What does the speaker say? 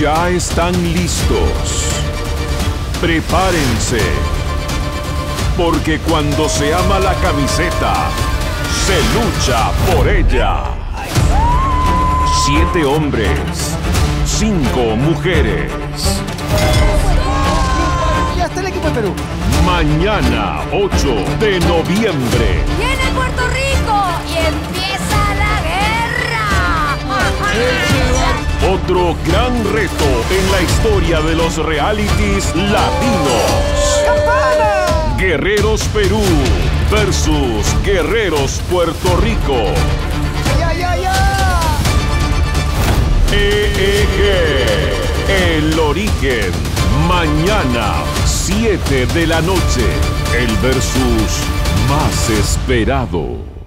Ya están listos. Prepárense. Porque cuando se ama la camiseta, se lucha por ella. Siete hombres, cinco mujeres. Ya está el equipo de Perú. Mañana, 8 de noviembre. ¡Viene Puerto Otro gran reto en la historia de los realities latinos. Guerreros Perú versus Guerreros Puerto Rico. ¡Ya, ya! EEG. El origen. Mañana, 7 de la noche. El versus más esperado.